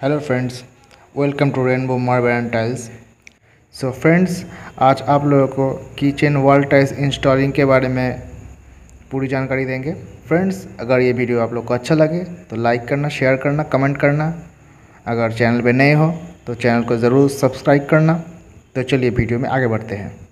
Hello friends welcome to Rainbow Marble and Tiles so friends आज आप लोगों को किचन वॉल टाइल्स इंस्टॉलिंग के बारे में पूरी जानकारी देंगे। फ्रेंड्स अगर ये वीडियो आप लोग को अच्छा लगे तो लाइक करना शेयर करना कमेंट करना। अगर चैनल पे नए हो तो चैनल को ज़रूर सब्सक्राइब करना। तो चलिए वीडियो में आगे बढ़ते हैं।